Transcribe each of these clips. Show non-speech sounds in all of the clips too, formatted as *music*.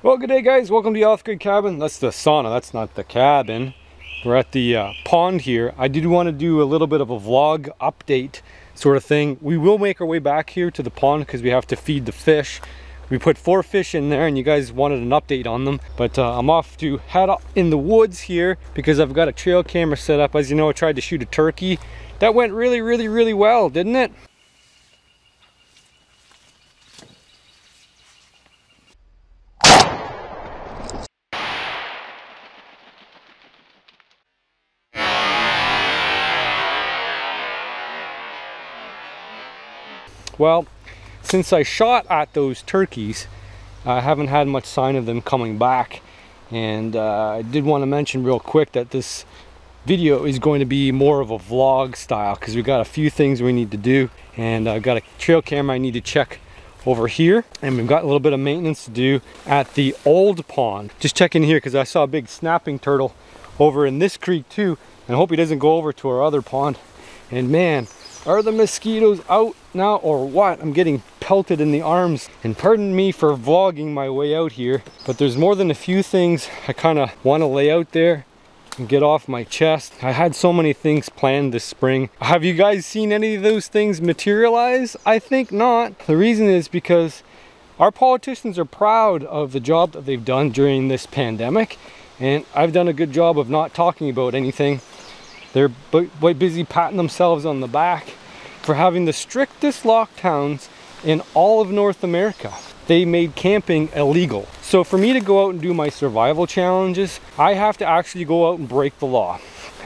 Well, good day guys. Welcome to the Off-Grid Cabin. That's the sauna. That's not the cabin. We're at the uh, pond here. I did want to do a little bit of a vlog update sort of thing. We will make our way back here to the pond because we have to feed the fish. We put four fish in there and you guys wanted an update on them. But uh, I'm off to head up in the woods here because I've got a trail camera set up. As you know, I tried to shoot a turkey. That went really, really, really well, didn't it? Well, since I shot at those turkeys, I haven't had much sign of them coming back. And uh, I did want to mention real quick that this video is going to be more of a vlog style because we've got a few things we need to do. And I've got a trail camera I need to check over here. And we've got a little bit of maintenance to do at the old pond. Just checking here because I saw a big snapping turtle over in this creek too. And I hope he doesn't go over to our other pond. And man, are the mosquitoes out now or what? I'm getting pelted in the arms. And pardon me for vlogging my way out here, but there's more than a few things I kind of want to lay out there and get off my chest. I had so many things planned this spring. Have you guys seen any of those things materialize? I think not. The reason is because our politicians are proud of the job that they've done during this pandemic and I've done a good job of not talking about anything they're busy patting themselves on the back for having the strictest lockdowns in all of North America. They made camping illegal. So for me to go out and do my survival challenges, I have to actually go out and break the law.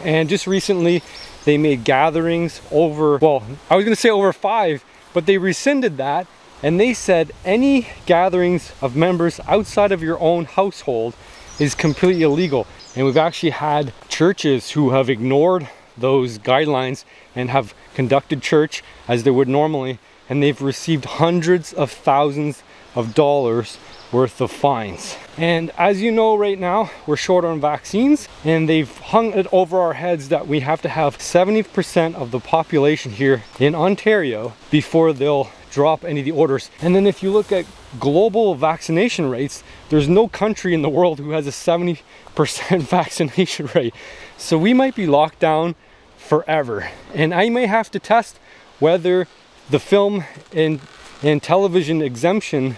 And just recently, they made gatherings over, well, I was gonna say over five, but they rescinded that and they said any gatherings of members outside of your own household is completely illegal. And we've actually had churches who have ignored those guidelines and have conducted church as they would normally and they've received hundreds of thousands of dollars worth of fines. And as you know right now, we're short on vaccines and they've hung it over our heads that we have to have 70% of the population here in Ontario before they'll drop any of the orders. And then if you look at global vaccination rates, there's no country in the world who has a 70% *laughs* vaccination rate. So we might be locked down forever. And I may have to test whether the film and, and television exemption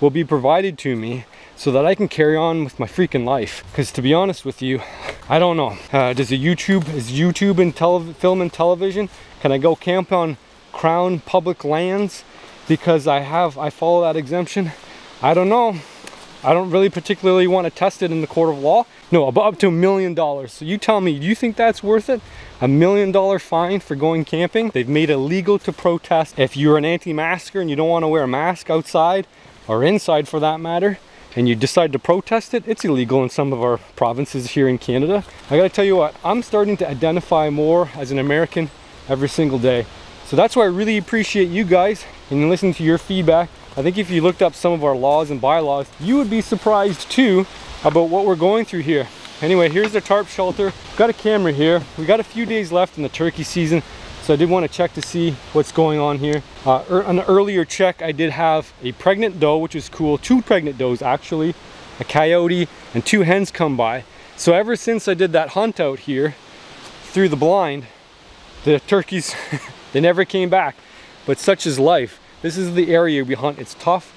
will be provided to me so that I can carry on with my freaking life. Because to be honest with you, I don't know. Uh, does a YouTube, is YouTube and tele film and television? Can I go camp on crown public lands because I have I follow that exemption. I don't know. I don't really particularly want to test it in the court of law. No up to a million dollars. So you tell me do you think that's worth it? A million dollar fine for going camping? They've made it legal to protest. If you're an anti-masker and you don't want to wear a mask outside or inside for that matter and you decide to protest it, it's illegal in some of our provinces here in Canada. I gotta tell you what, I'm starting to identify more as an American every single day. So that's why I really appreciate you guys and listening to your feedback. I think if you looked up some of our laws and bylaws, you would be surprised too about what we're going through here. Anyway, here's the tarp shelter. Got a camera here. We got a few days left in the turkey season, so I did want to check to see what's going on here. Uh, er, on an earlier check, I did have a pregnant doe, which is cool. Two pregnant does actually, a coyote and two hens come by. So ever since I did that hunt out here through the blind, the turkeys *laughs* They never came back, but such is life. This is the area we hunt. It's tough.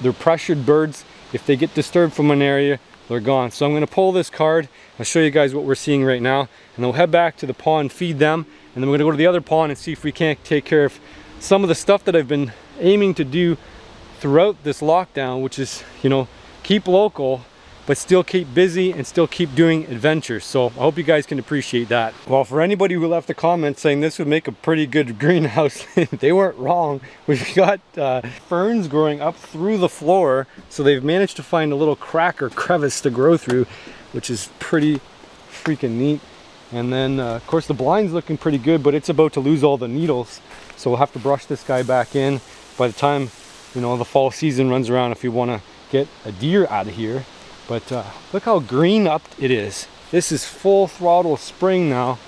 They're pressured birds. If they get disturbed from an area, they're gone. So I'm gonna pull this card. I'll show you guys what we're seeing right now. And then we'll head back to the pond, feed them. And then we're gonna go to the other pond and see if we can't take care of some of the stuff that I've been aiming to do throughout this lockdown, which is, you know, keep local, but still keep busy and still keep doing adventures. So I hope you guys can appreciate that. Well, for anybody who left a comment saying this would make a pretty good *laughs* greenhouse, *laughs* they weren't wrong. We've got uh, ferns growing up through the floor. So they've managed to find a little crack or crevice to grow through, which is pretty freaking neat. And then uh, of course the blind's looking pretty good, but it's about to lose all the needles. So we'll have to brush this guy back in by the time, you know, the fall season runs around if you want to get a deer out of here. But uh, look how green up it is. This is full throttle spring now.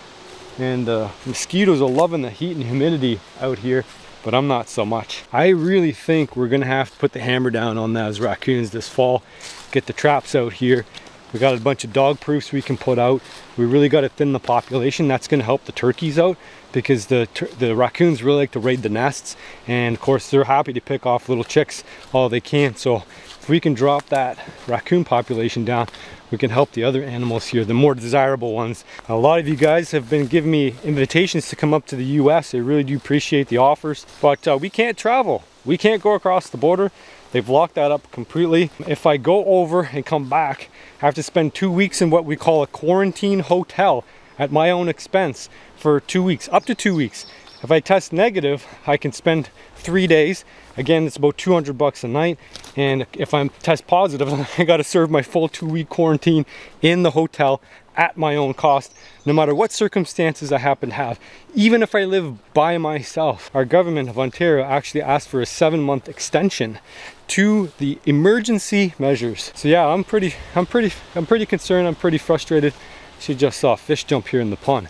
And uh, mosquitoes are loving the heat and humidity out here. but I'm not so much. I really think we're gonna have to put the hammer down on those raccoons this fall, get the traps out here. We got a bunch of dog proofs we can put out. We really got to thin the population. That's gonna help the turkeys out because the, the raccoons really like to raid the nests. And of course, they're happy to pick off little chicks all they can. So if we can drop that raccoon population down, we can help the other animals here, the more desirable ones. A lot of you guys have been giving me invitations to come up to the US. I really do appreciate the offers, but uh, we can't travel. We can't go across the border. They've locked that up completely. If I go over and come back, I have to spend two weeks in what we call a quarantine hotel at my own expense for two weeks, up to two weeks. If I test negative, I can spend three days. Again, it's about 200 bucks a night. And if I'm test positive, *laughs* I gotta serve my full two week quarantine in the hotel at my own cost, no matter what circumstances I happen to have. Even if I live by myself, our government of Ontario actually asked for a seven month extension to the emergency measures. So yeah, I'm pretty, I'm pretty, I'm pretty concerned. I'm pretty frustrated. She just saw a fish jump here in the pond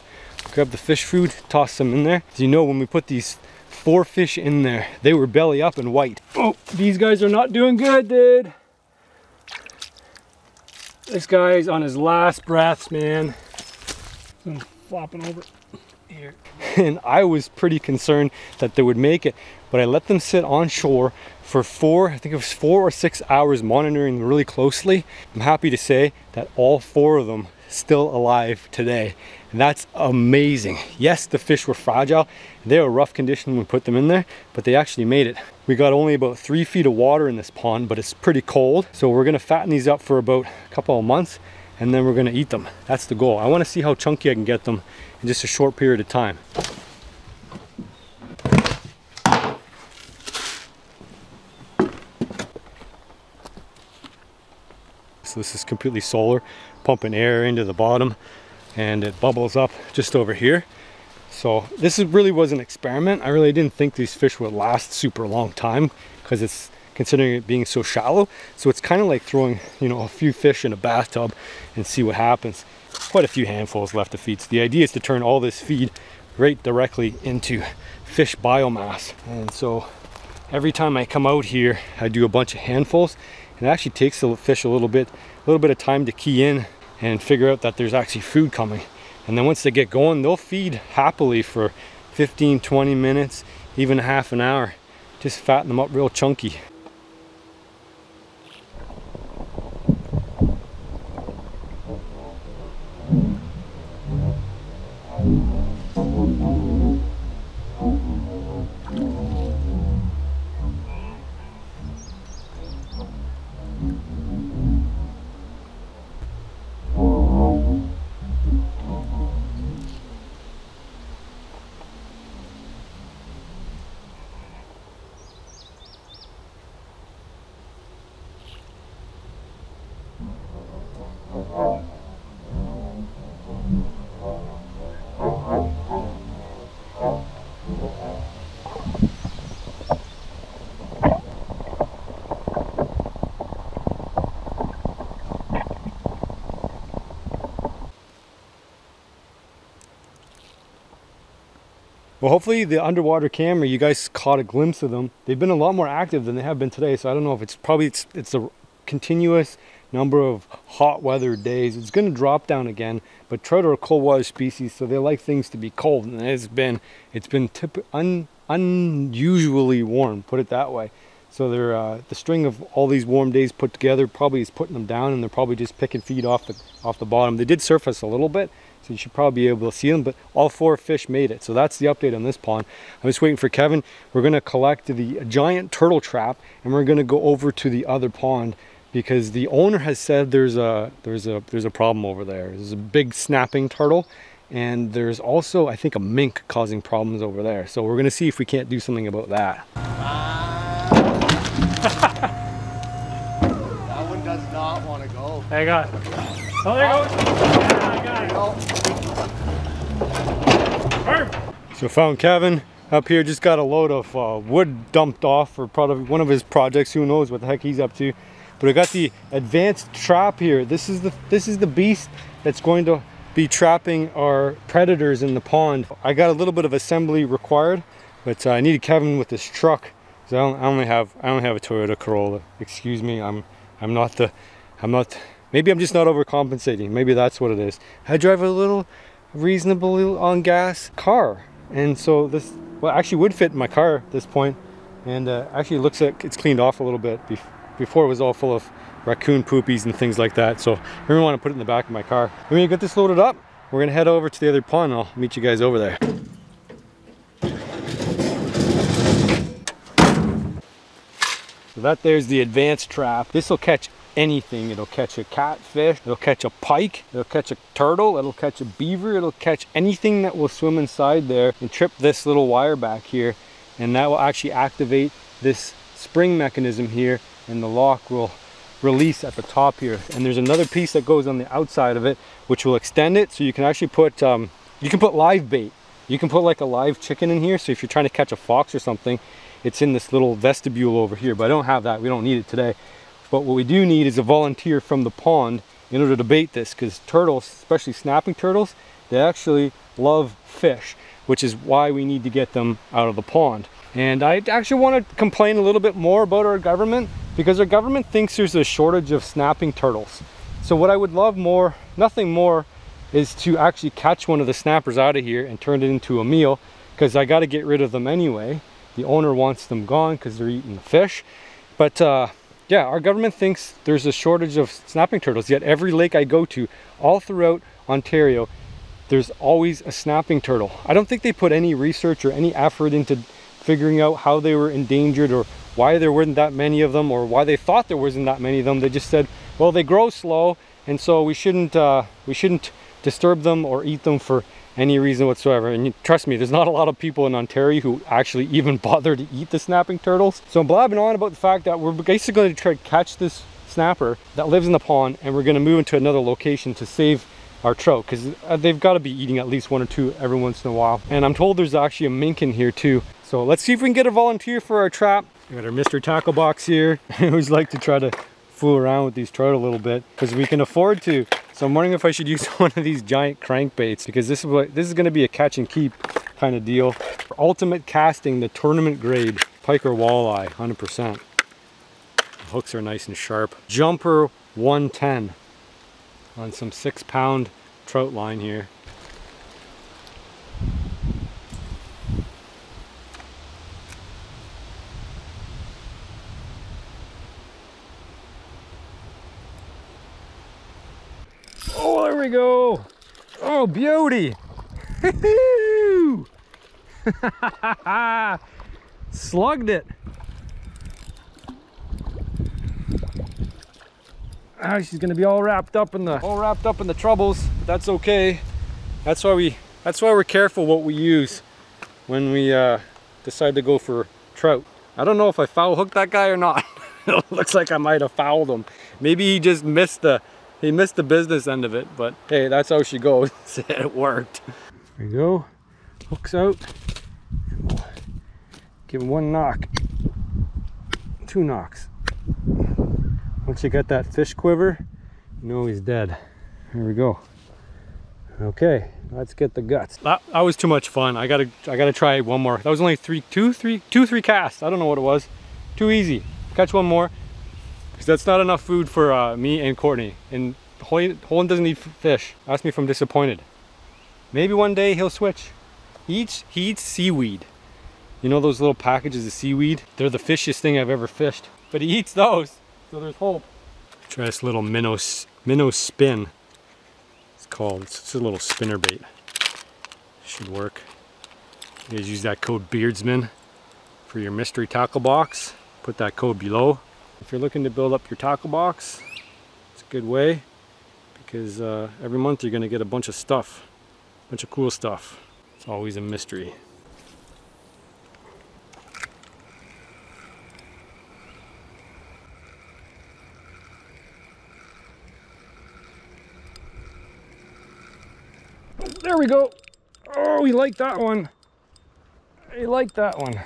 grab the fish food, toss them in there. As you know, when we put these four fish in there, they were belly up and white. Oh, these guys are not doing good, dude. This guy's on his last breaths, man. I'm flopping over here. *laughs* And I was pretty concerned that they would make it, but I let them sit on shore for four, I think it was four or six hours monitoring really closely. I'm happy to say that all four of them still alive today. And that's amazing. Yes, the fish were fragile. They were rough condition when we put them in there, but they actually made it. We got only about three feet of water in this pond, but it's pretty cold. So we're gonna fatten these up for about a couple of months and then we're gonna eat them. That's the goal. I wanna see how chunky I can get them in just a short period of time. So this is completely solar, pumping air into the bottom and it bubbles up just over here. So this really was an experiment. I really didn't think these fish would last super long time because it's considering it being so shallow. So it's kind of like throwing, you know, a few fish in a bathtub and see what happens. Quite a few handfuls left to feed. So the idea is to turn all this feed right directly into fish biomass. And so every time I come out here, I do a bunch of handfuls. It actually takes the fish a little bit, a little bit of time to key in and figure out that there's actually food coming. And then once they get going, they'll feed happily for 15, 20 minutes, even half an hour. Just fatten them up real chunky. Well, hopefully the underwater camera, you guys caught a glimpse of them. They've been a lot more active than they have been today. So I don't know if it's probably, it's, it's a continuous number of hot weather days. It's going to drop down again, but trout are cold water species, so they like things to be cold. And it's been, it's been tip, un, unusually warm, put it that way. So they're, uh, the string of all these warm days put together probably is putting them down and they're probably just picking feed off the, off the bottom. They did surface a little bit, so you should probably be able to see them, but all four fish made it. So that's the update on this pond. I'm just waiting for Kevin. We're gonna collect the giant turtle trap and we're gonna go over to the other pond because the owner has said there's a, there's a, there's a problem over there. There's a big snapping turtle and there's also, I think, a mink causing problems over there. So we're gonna see if we can't do something about that. That one does not want to go. Hang on. Oh, there you go. So found Kevin up here, just got a load of uh, wood dumped off for probably one of his projects. Who knows what the heck he's up to. But I got the advanced trap here. This is the this is the beast that's going to be trapping our predators in the pond. I got a little bit of assembly required. But uh, I needed Kevin with this truck. So I, only have I only have a Toyota Corolla. Excuse me, I'm I'm not the I'm not maybe I'm just not overcompensating. Maybe that's what it is. I drive a little reasonable on gas car. And so this well actually would fit in my car at this point and uh, actually looks like it's cleaned off a little bit. Before it was all full of raccoon poopies and things like that. So I really want to put it in the back of my car. When we get this loaded up, we're gonna head over to the other pond. I'll meet you guys over there. So that there's the advanced trap. This will catch anything. It'll catch a catfish, it'll catch a pike, it'll catch a turtle, it'll catch a beaver, it'll catch anything that will swim inside there and trip this little wire back here. And that will actually activate this spring mechanism here and the lock will release at the top here. And there's another piece that goes on the outside of it, which will extend it. So you can actually put, um, you can put live bait. You can put like a live chicken in here. So if you're trying to catch a fox or something, it's in this little vestibule over here, but I don't have that. We don't need it today. But what we do need is a volunteer from the pond in order to bait this because turtles, especially snapping turtles, they actually love fish, which is why we need to get them out of the pond. And I actually want to complain a little bit more about our government because our government thinks there's a shortage of snapping turtles. So what I would love more, nothing more, is to actually catch one of the snappers out of here and turn it into a meal because I got to get rid of them anyway. The owner wants them gone because they're eating the fish. But uh, yeah, our government thinks there's a shortage of snapping turtles. Yet every lake I go to, all throughout Ontario, there's always a snapping turtle. I don't think they put any research or any effort into figuring out how they were endangered or why there weren't that many of them or why they thought there wasn't that many of them. They just said, well, they grow slow and so we shouldn't, uh, we shouldn't disturb them or eat them for any reason whatsoever. And you, trust me, there's not a lot of people in Ontario who actually even *laughs* bother to eat the snapping turtles. So I'm blabbing on about the fact that we're basically going to try to catch this snapper that lives in the pond and we're going to move into another location to save our trout because uh, they've got to be eating at least one or two every once in a while. And I'm told there's actually a mink in here too. So let's see if we can get a volunteer for our trap. We got our Mystery Tackle Box here. *laughs* Always like to try to fool around with these trout a little bit because we can afford to. So I'm wondering if I should use *laughs* one of these giant crankbaits because this is what this is going to be a catch and keep kind of deal. For ultimate casting, the tournament grade pike or walleye, 100%. The hooks are nice and sharp. Jumper 110 on some six pound trout line here. We go. Oh, beauty. *laughs* Slugged it. Ah, she's gonna be all wrapped up in the all wrapped up in the trebles. But that's okay. That's why we that's why we're careful what we use when we uh, decide to go for trout. I don't know if I foul hooked that guy or not. *laughs* looks like I might have fouled him. Maybe he just missed the he missed the business end of it, but hey, that's how she goes. *laughs* it worked. There you go. Hooks out. give him one knock. Two knocks. Once you get that fish quiver, you know he's dead. Here we go. Okay, let's get the guts. That, that was too much fun. I gotta I gotta try one more. That was only three, two, three, two, three casts. I don't know what it was. Too easy. Catch one more because that's not enough food for uh, me and Courtney. And Holden doesn't eat fish. Ask me if I'm disappointed. Maybe one day he'll switch. He eats, he eats seaweed. You know those little packages of seaweed? They're the fishiest thing I've ever fished. But he eats those, so there's hope. Try this little minnow, minnow spin. It's called, it's a little spinner bait. Should work. You guys use that code BEARDSMAN for your mystery tackle box. Put that code below. If you're looking to build up your tackle box, it's a good way because uh, every month you're going to get a bunch of stuff, a bunch of cool stuff. It's always a mystery. There we go. Oh, he liked that one. He liked that one.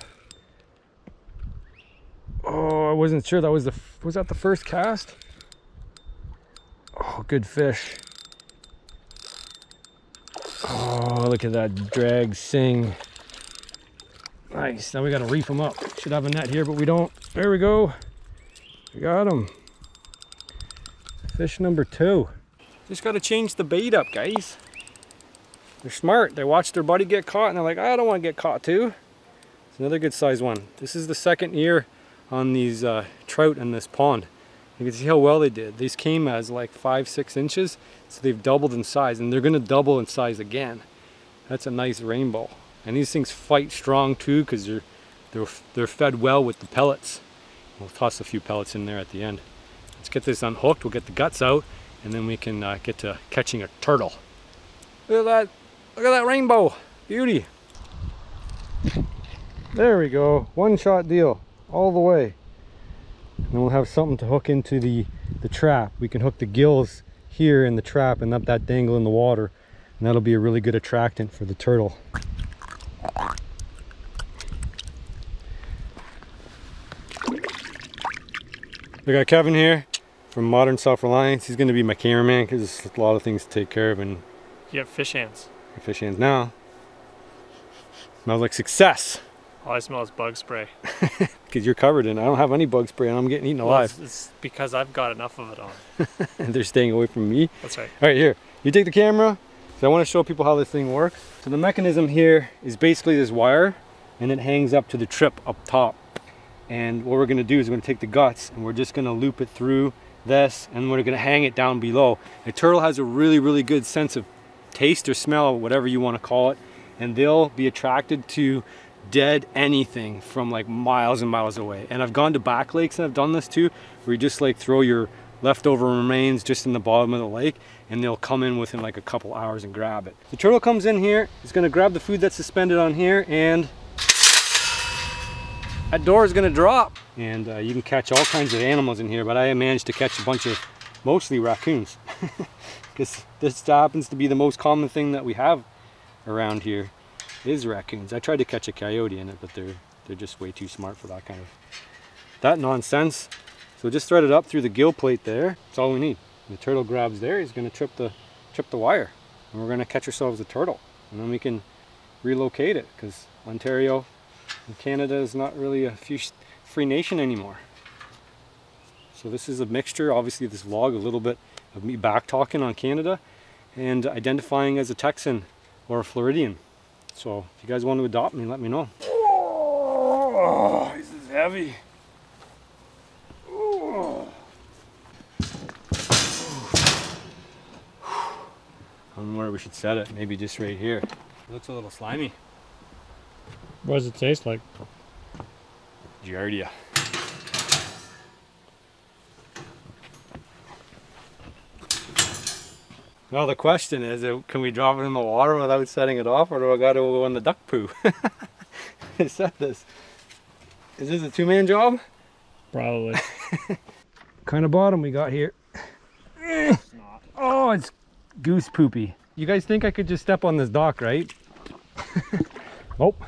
Wasn't sure that was the, was that the first cast? Oh, good fish. Oh, look at that drag sing. Nice, now we gotta reef them up. Should have a net here, but we don't. There we go. We got him. Fish number two. Just gotta change the bait up, guys. They're smart. They watch their buddy get caught and they're like, I don't want to get caught too. It's another good size one. This is the second year on these uh, trout in this pond. You can see how well they did. These came as like five, six inches, so they've doubled in size and they're gonna double in size again. That's a nice rainbow. And these things fight strong too because they're, they're, they're fed well with the pellets. We'll toss a few pellets in there at the end. Let's get this unhooked, we'll get the guts out, and then we can uh, get to catching a turtle. Look at that, look at that rainbow, beauty. There we go, one shot deal, all the way. And then we'll have something to hook into the, the trap. We can hook the gills here in the trap and let that dangle in the water. And that'll be a really good attractant for the turtle. We got Kevin here from Modern Self-Reliance. He's going to be my cameraman because there's a lot of things to take care of and You have fish hands. fish hands now. Smells like success All I smell is bug spray. *laughs* because you're covered in. it. I don't have any bug spray and I'm getting eaten Well, alive. it's, it's because I've got enough of it on. *laughs* and they're staying away from me. That's right. All right, here, you take the camera. So I want to show people how this thing works. So the mechanism here is basically this wire and it hangs up to the trip up top. And what we're gonna do is we're gonna take the guts and we're just gonna loop it through this and we're gonna hang it down below. A turtle has a really, really good sense of taste or smell, whatever you wanna call it. And they'll be attracted to dead anything from like miles and miles away. And I've gone to back lakes and I've done this too, where you just like throw your leftover remains just in the bottom of the lake and they'll come in within like a couple hours and grab it. The turtle comes in here, he's gonna grab the food that's suspended on here and that door is gonna drop. And uh, you can catch all kinds of animals in here, but I managed to catch a bunch of mostly raccoons. *laughs* Because this happens to be the most common thing that we have around here is raccoons. I tried to catch a coyote in it, but they're they're just way too smart for that kind of that nonsense. So just thread it up through the gill plate there. That's all we need. The turtle grabs there, he's gonna trip the trip the wire. And we're gonna catch ourselves a turtle. And then we can relocate it because Ontario and Canada is not really a free nation anymore. So this is a mixture, obviously this vlog, a little bit of me back talking on Canada and identifying as a Texan or a Floridian. So if you guys want to adopt me, let me know. Oh, this is heavy. Oh. I don't know where we should set it. Maybe just right here. It looks a little slimy. What does it taste like? Giardia. Well, the question is, uh, can we drop it in the water without setting it off, or do I got to go in the duck poo? *laughs* I said this. Is this a two-man job? Probably. *laughs* kind of bottom we got here. it's *laughs* not. Oh, it's goose poopy. You guys think I could just step on this dock, right? nope.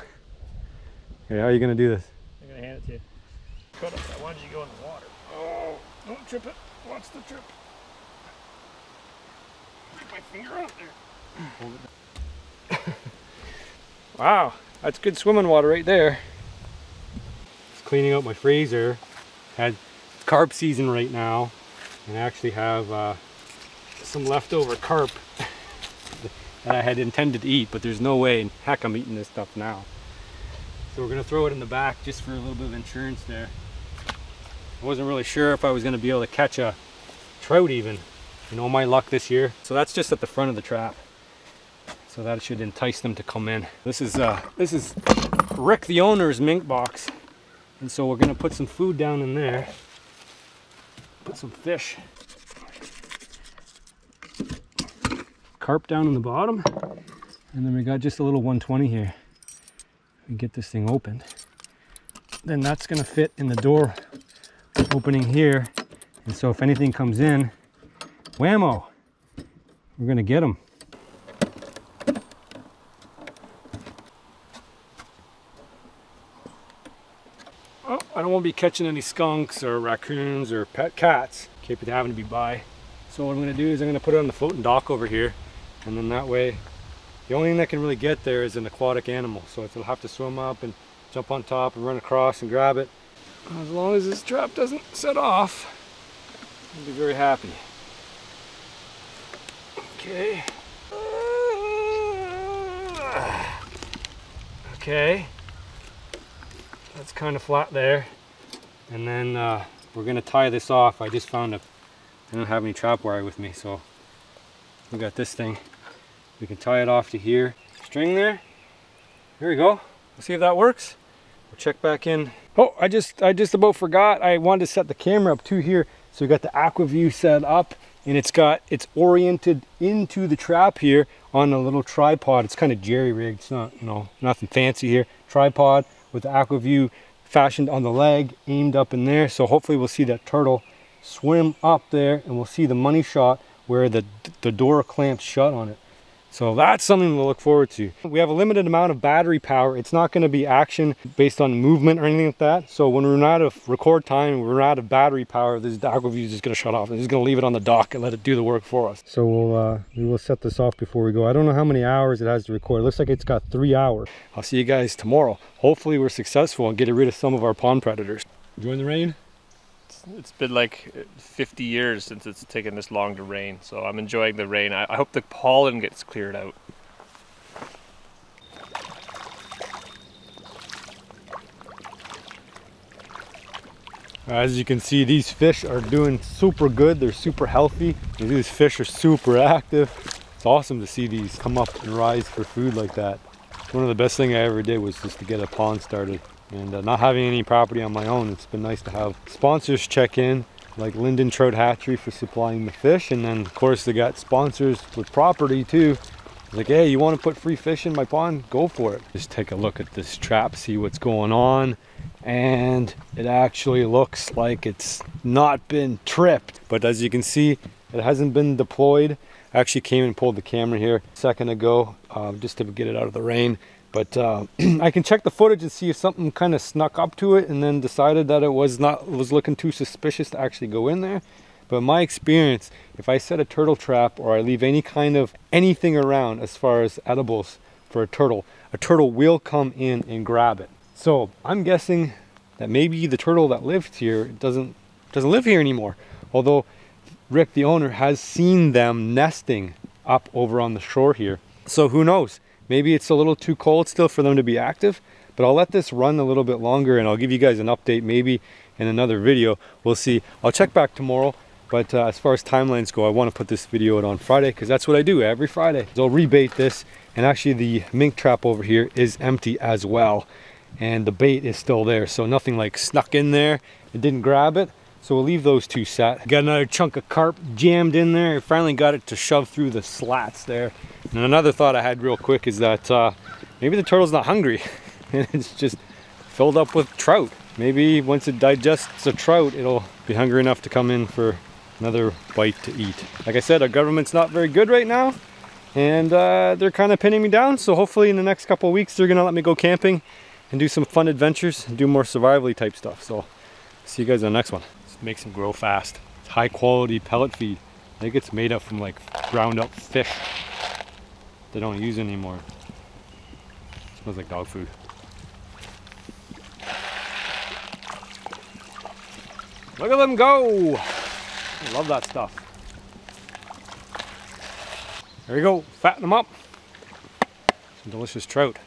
Okay, how are you gonna do this? I'm gonna hand it to you. Cut up. Why don't you go in the water? Oh, don't trip it. Watch the trip. Put my finger out there. *laughs* wow, that's good swimming water right there. Just cleaning out my freezer. Had carp season right now, and I actually have uh, some leftover carp *laughs* that I had intended to eat, but there's no way in heck I'm eating this stuff now. So we're gonna throw it in the back just for a little bit of insurance there. I wasn't really sure if I was gonna be able to catch a trout even. You know, my luck this year. So that's just at the front of the trap. So that should entice them to come in. This is uh, this is Rick the owner's mink box. And so we're gonna put some food down in there. Put some fish. Carp down in the bottom. And then we got just a little 120 here. We get this thing opened. Then that's gonna fit in the door opening here. And so if anything comes in, whammo, we're gonna get them. Oh, I don't want to be catching any skunks or raccoons or pet cats. Keep it having to be by. So what I'm gonna do is I'm gonna put it on the floating dock over here. And then that way, the only thing that can really get there is an aquatic animal. So if it'll have to swim up and jump on top and run across and grab it. As long as this trap doesn't set off, I'll be very happy. Okay. Okay. That's kind of flat there. And then uh, we're gonna tie this off. I just found a, I don't have any trap wire with me, so we got this thing. We can tie it off to here. String there. There we go. Let's see if that works. We'll check back in. Oh, I just I just about forgot. I wanted to set the camera up too here. So we got the Aqua-Vu set up and it's got it's oriented into the trap here on a little tripod. It's kind of jerry rigged. It's not, you know, nothing fancy here. Tripod with the Aqua-Vu fashioned on the leg, aimed up in there. So hopefully we'll see that turtle swim up there and we'll see the money shot where the, the door clamps shut on it. So that's something to look forward to. We have a limited amount of battery power. It's not going to be action based on movement or anything like that. So when we're out of record time, we're out of battery power, this Aqua-Vu is just going to shut off. It's just going to leave it on the dock and let it do the work for us. So we'll, uh, we will set this off before we go. I don't know how many hours it has to record. It looks like it's got three hours. I'll see you guys tomorrow. Hopefully we're successful and get rid of some of our pond predators. Enjoying the rain? It's been like 50 years since it's taken this long to rain, so I'm enjoying the rain. I, I hope the pollen gets cleared out. As you can see, these fish are doing super good. They're super healthy. These fish are super active. It's awesome to see these come up and rise for food like that. One of the best thing I ever did was just to get a pond started. And uh, not having any property on my own, it's been nice to have sponsors check in, like Lyndon Trout Hatchery for supplying the fish. And then of course they got sponsors with property too. Like, hey, you want to put free fish in my pond? Go for it. Just take a look at this trap, see what's going on. And it actually looks like it's not been tripped. But as you can see, it hasn't been deployed. Actually came and pulled the camera here a second ago uh, just to get it out of the rain. But uh, *clears throat* I can check the footage and see if something kind of snuck up to it and then decided that it was not was looking too suspicious to actually go in there. But my experience, if I set a turtle trap or I leave any kind of anything around as far as edibles for a turtle, a turtle will come in and grab it. So I'm guessing that maybe the turtle that lived here doesn't doesn't live here anymore. Although Rick, the owner, has seen them nesting up over on the shore here. So who knows? Maybe it's a little too cold still for them to be active, but I'll let this run a little bit longer and I'll give you guys an update maybe in another video. We'll see. I'll check back tomorrow. But uh, as far as timelines go, I want to put this video out on Friday because that's what I do every Friday. So I'll rebait this and actually the mink trap over here is empty as well. And the bait is still there. So nothing like snuck in there. It didn't grab it. So we'll leave those two set. Got another chunk of carp jammed in there. Finally got it to shove through the slats there. And another thought I had real quick is that uh, maybe the turtle's not hungry *laughs* and it's just filled up with trout. Maybe once it digests a trout, it'll be hungry enough to come in for another bite to eat. Like I said, our government's not very good right now and uh, they're kind of pinning me down. So hopefully in the next couple weeks, they're gonna let me go camping and do some fun adventures and do more survivally type stuff. So see you guys in the next one. Makes them grow fast. It's high quality pellet feed. I think it's made up from like ground up fish they don't use anymore. It smells like dog food. Look at them go! I love that stuff. There we go, fatten them up. Some delicious trout.